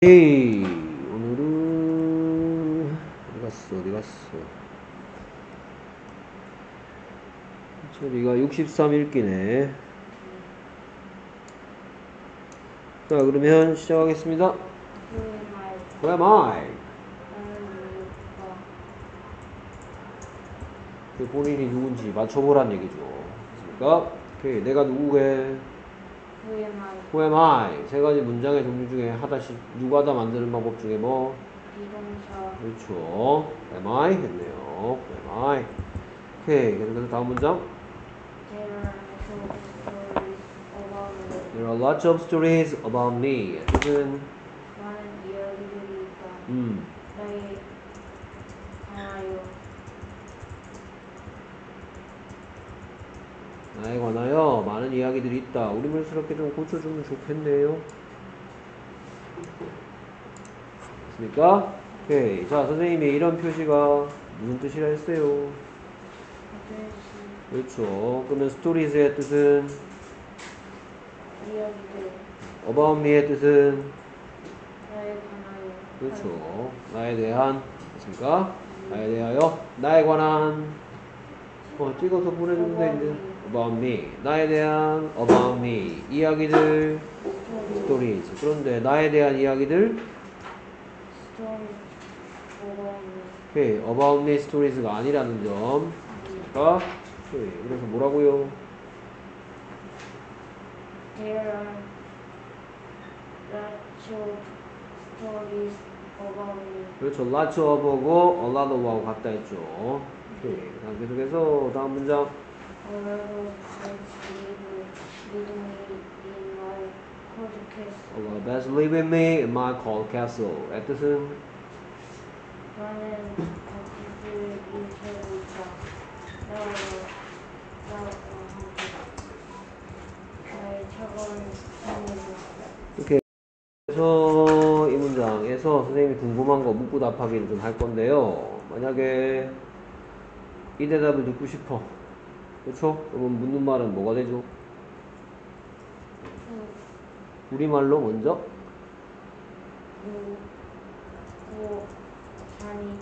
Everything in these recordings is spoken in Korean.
에이, 오늘은 어디 갔어? 어디 갔어? 저리가 63읽기네. 자, 그러면 시작하겠습니다. Who am I? 그 본인이 누군지 맞춰보란 얘기죠. 그러니까, 오케이, 내가 누구게? Who am I? 세 가지 문장의 종류 중에 하다시 누가 다 만드는 방법 중에 뭐? 비동사 그렇죠. am I? 했네요. am I? 오케이. 계속해서 다음 문장. There are lots of stories about me. There are lots of stories about me. 뜻은, 많은 이야기들이 있다. 음, 나의 하나요. 나에 관하여 많은 이야기들이 있다. 우리말스럽게 좀 고쳐주면 좋겠네요. 됐습니까? 오케이. 자, 선생님이 이런 표시가 무슨 뜻이라 했어요? 그렇죠. 그러면 stories의 뜻은 이야기들 about me의 뜻은 나에 관하여. 그렇죠. 나에 대한 됐습니까? 나에 대하여 나에 관한 어 찍어서 보내주면 돼 이제 about me 나에 대한 about me 이야기들 stories 그런데 나에 대한 이야기들 오케이 about me stories가 아니라는 점 그러니까 오케이. 그래서 뭐라고요? There are lots of stories about me. 그렇죠. lots of고 a lot of하고 같다 했죠. 오케이. 다음 계속해서 다음 문장 A lot of friends live with me in my podcast. A lot of best live with me in my cold castle. 의 뜻은 나는 가족들을 인터뷰 있다. 나와 나와 함께 나의 차가운 삶에서 이렇게 그래서 이 문장에서 선생님이 궁금한 거 묻고 답하기를 좀 할 건데요. 만약에 이 대답을 듣고 싶어. 그렇죠? 그러면 묻는 말은 뭐가 되죠? 우리말로 먼저 누구 산이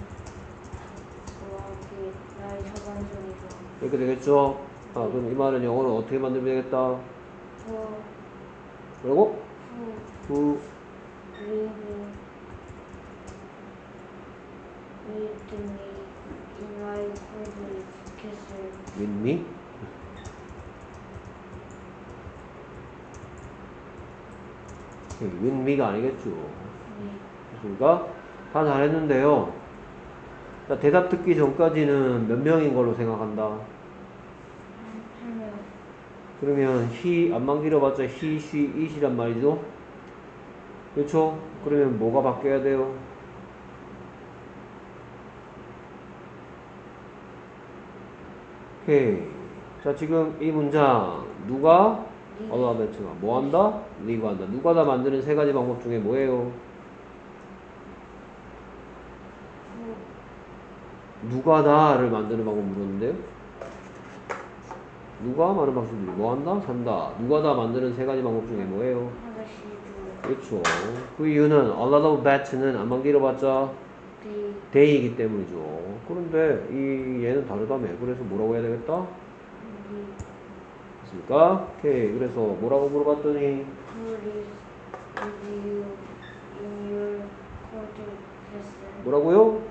저와 함께 나의 삶에서 이렇게 되겠죠? 아, 그럼 이 말은 영어로 어떻게 만들면 되겠다? 저 그리고 후 who live with me in my cold castle. with with me가 아니겠죠. 네. 그렇습니까? 다 잘했는데요. 자, 대답 듣기 전까지는 몇 명인 걸로 생각한다. 그러면 he 안만 길어봤자 he, she, it이란 말이죠. 그렇죠? 그러면 뭐가 바뀌어야 돼요? 오케이. 자, 지금 이 문장 누가 어라베트가 뭐 한다? 리그 한다. 누가 다 만드는 세 가지 방법 중에 뭐예요? 후 누가 다를 만드는 방법 물었는데요. 누가 많은 박수들이 뭐 한다? 산다. 누가 다 만드는 세 가지 방법 중에 뭐예요? 그렇죠. 그 이유는 of bet는 안만 길어봤자 대 day이기 때문이죠. 그런데 이 얘는 다르다며. 그래서 뭐라고 해야 되겠다? 리 됐습니까? 오케이. 그래서 뭐라고 물어봤더니? 뭐라고요?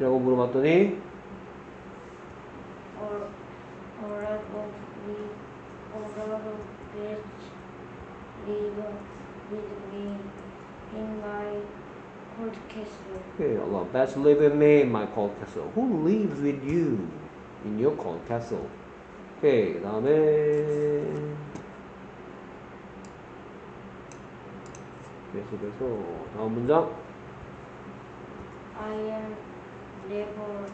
라고 물어봤더니 in my cold castle. 오케이. A lot of bats live with me in my cold castle. Who lives with you in your cold castle? 오케이. 그 다음에 계속해서 다음 문장 I am never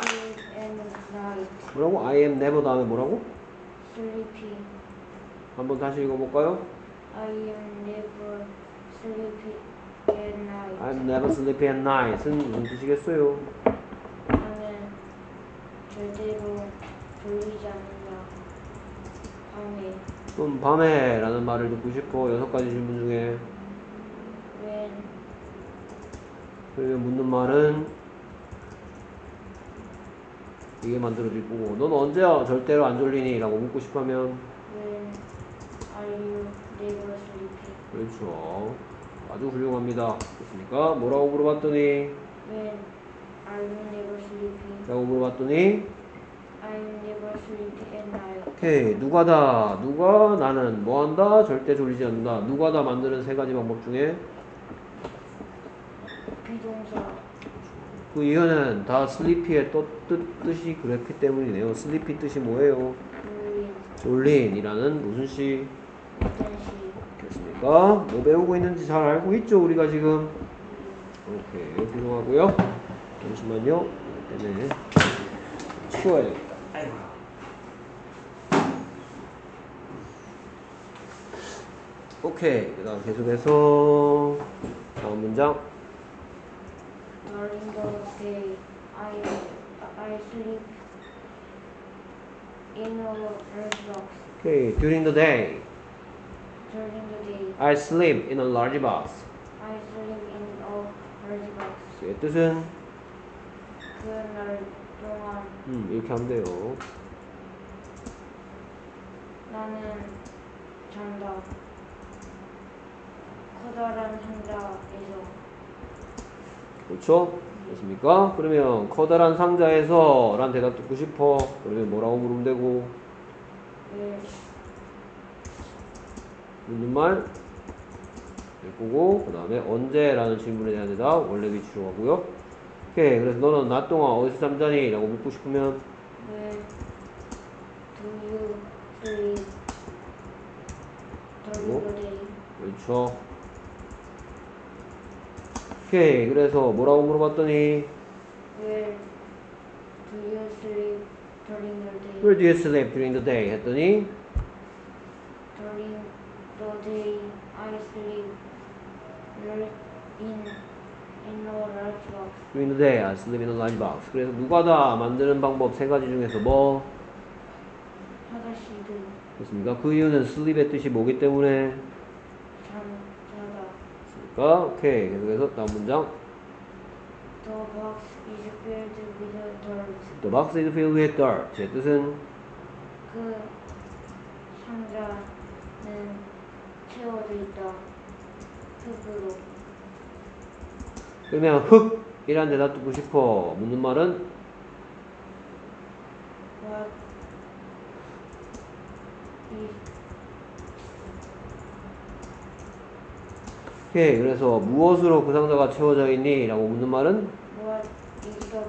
sleep and night 뭐라고? I am never 다음에 뭐라고? sleepy. 한번 다시 읽어볼까요? I am never sleepy at night. I'm never sleepy at night은 무슨 뜻이겠어요? 나는 절대로 졸리지 않는다. 밤에 그럼 밤에 라는 말을 듣고 싶어. 여섯 가지 질문 중에. when 그러면 묻는 말은 이게 만들어질 거고. 넌 언제야 절대로 안 졸리니? 라고 묻고 싶으면. when are you never sleepy? 그렇죠. 아주 훌륭합니다. 됐습니까? 뭐라고 물어봤더니? When are you never sleepy? 라고 물어봤더니? I'm never sleepy at night. 오케이. 누가다. 누가 나는 뭐 한다? 절대 졸리지 않는다. 누가다 만드는 세 가지 방법 중에 비동사 그 이유는 다 또, 뜻, 뜻이 그랬기 때문이네요. 슬리피 뜻이 뭐예요? 졸린 졸린이라는 무슨 시? 어떤 시 됐습니까? 뭐 배우고 있는지 잘 알고 있죠? 우리가 지금 오케이 훌륭하고요. 잠시만요. 이것 때문에 치워야 되겠다. 아이고. 오케이. 그 다음 계속해서 다음 문장. During the day, I I sleep in a large box. 오케이. During the day, During the day, I sleep in a large box. I sleep in a large box. 의 뜻은 그날 동안 음, 이렇게 하면 돼요. 나는 잔다. 커다란 상자에서 그렇죠? 됐습니까? 그러면 커다란 상자에서 란 대답 듣고 싶어. 그러면 뭐라고 물으면 되고 왜 묻는 말 보고 그 다음에 언제라는 질문에 대한 대답 원래 위치로 가고요. 오케이. 그래서 너는 낮 동안 어디서 잠자니? 라고 묻고 싶으면 왜 do you sleep during the day? 그렇죠. 오케이. 그래서 뭐라고 물어봤더니 Where do you sleep during the day? Where do you sleep during the day? 했더니 During the day, I sleep in in a large box. during the day I sleep in a large box. 그래서 누가다 만드는 방법 세 가지 중에서 뭐 화장실은 됐습니까? 그 이유는 sleep의 뜻이 뭐기 때문에 잠 자다. 됐습니까? 오케이. 계속해서 다음 문장. The box is filled with dirt. The box is filled with dirt. 제 뜻은 그 상자는 채워져 있다. 흙으로. 그러면 흙이란 대답 듣고 싶어. 묻는 말은 What is 오케이. 그래서 무엇으로 그 상자가 채워져 있니? 라고 묻는 말은 what is the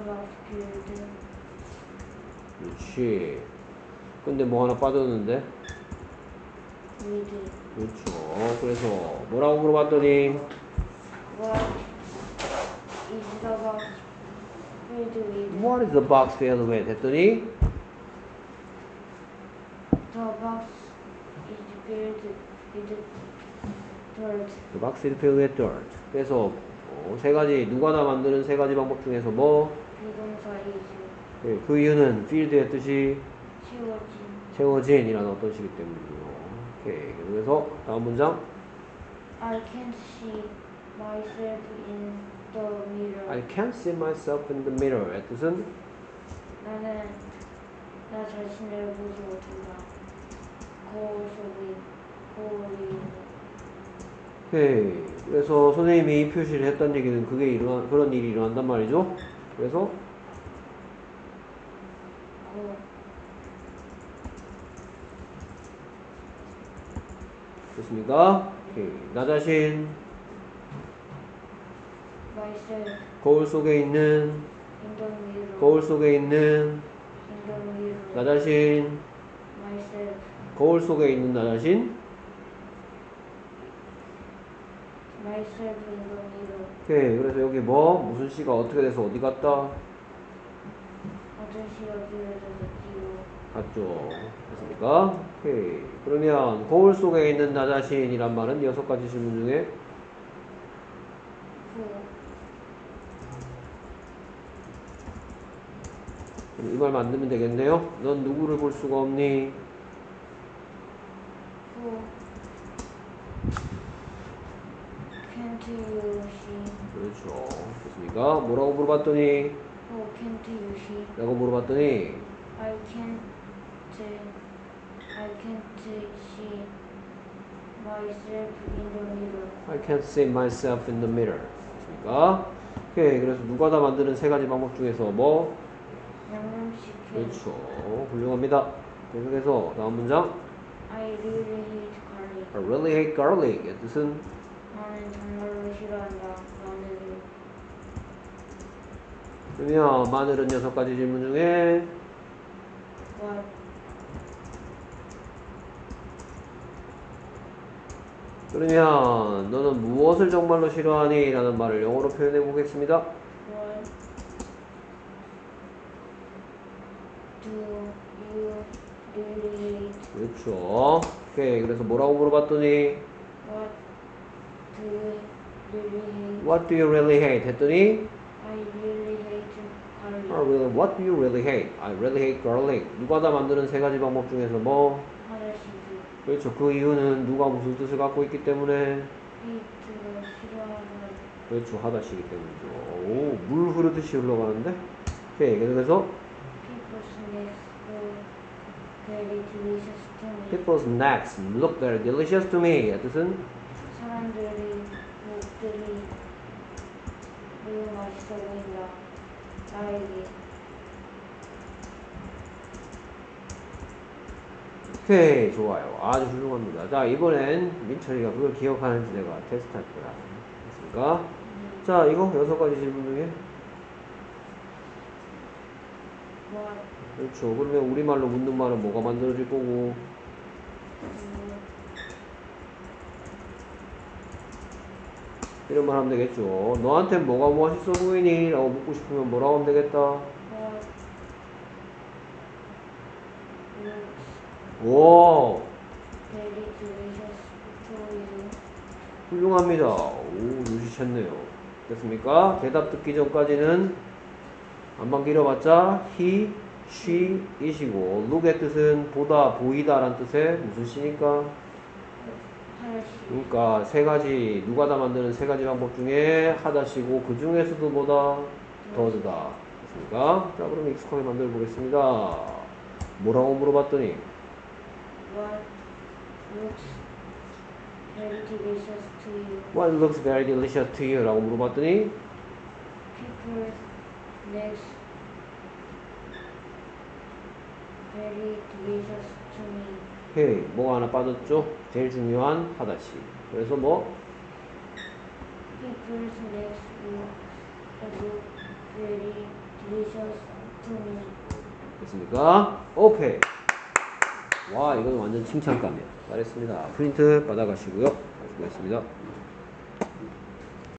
filled 그렇지. 근데 뭐 하나 빠졌는데? with? 그렇죠. 그래서 뭐라고 물어봤더니 What is the box the filled with? 했더니 The box is filled with dirt. The box is filled with dirt. 그래서 어, 세 가지 누가 다 만드는 세 가지 방법 중에서 뭐? 비동사 is 예, 그 이유는 field의 뜻이 채워진. 채워진이라는 어떤 시기 때문이고요. 오케이. 그래서 다음 문장. I can't see myself in the mirror. I can't see myself in the mirror의 뜻은 나는 나 자신을 보지 못한다. 거울 속에 거울이 오케이. 그래서 선생님이 이 표시를 했다는 얘기는 그게 일어나, 그런 일이 일어난단 말이죠. 그래서 거 됐습니까? 오케이. 나 자신 myself 거울 속에 있는 the mirror. 거울 속에 있는 the mirror. 나 자신 myself 거울 속에 있는 나 자신 myself in the mirror. 오케이. 그래서 여기 뭐 무슨 시가 어떻게 돼서 어디 갔다? 아저씨 어디에서 느끼고 갔죠. 됐습니까? 오케이. 그러면 거울 속에 있는 나 자신이란 말은 여섯 가지 질문 중에 후 그럼 이말 만들면 되겠네요. 넌 누구를 볼 수가 없니? 그렇죠. 됐습니까? 뭐라고 물어봤더니? Who can't you see? 라고 물어봤더니 I can't. I can't see myself in the mirror. I can't see myself in the mirror. 됐습니까? 오케이. 그래서 누가 다 만드는 세 가지 방법 중에서 뭐? 양념치킨. 그렇죠. 훌륭합니다. 계속해서 다음 문장. I really hate garlic. I really hate garlic. 의 뜻은 나는 정말로 싫어한다. 마늘을. 그러면 마늘은 여섯 가지 질문 중에 What? 그러면 너는 무엇을 정말로 싫어하니? 라는 말을 영어로 표현해 보겠습니다. What do you really? 그렇죠. 오케이. 그래서 뭐라고 물어봤더니 What do you really hate? What do you really hate? 했더니 I really hate garlic. oh, really, What do you really hate? I really hate garlic. 누가 다 만드는 세 가지 방법 중에서 뭐? 하나씩이 그렇죠. 그 이유는 누가 무슨 뜻을 갖고 있기 때문에 싫어하는 그렇죠. 하다시기 때문이죠. 오, 물 흐르듯이 흘러가는데? 오케이. 계속해서 people's necks were very delicious to me. People's necks look very delicious to me. 의 뜻은 사람들이 목들이 매우 맛있어 보인다. 나에게 오케이. 좋아요. 아주 훌륭합니다. 자, 이번엔 민철이가 그걸 기억하는지 내가 테스트 할 거야. 됐습니까? 자, 이거 여섯 가지 질문 중에 그렇죠. 그러면 우리말로 묻는 말은 뭐가 만들어질 거고 이런 말 하면 되겠죠. 너한테 뭐가 맛있어 보이니? 라고 묻고 싶으면 뭐라고 하면 되겠다. 오, you. 훌륭합니다. 오, 눈치챘네요. 됐습니까? 대답 듣기 전까지는 안만 길어봤자 he, she, it이고 look의 뜻은 보다, 보이다 라는 뜻의 무슨 시니까? 하나씩 그러니까 세 가지 누가 다 만드는 세 가지 방법 중에 하다시고 그 중에서도 뭐다 더즈다 됐습니까? 자 그럼 익숙하게 만들어 보겠습니다. 뭐라고 물어봤더니 what looks very delicious to you. What looks very delicious to you? 라고 물어봤더니 People's necks very delicious to me. 헤이 뭐가 하나 빠졌죠? 제일 중요한 하다시 그래서 뭐 People's necks look very delicious to me. 됐습니까? 오케이 와 이건 완전 칭찬감이야 잘했습니다. 프린트 받아가시고요. 수고했습니다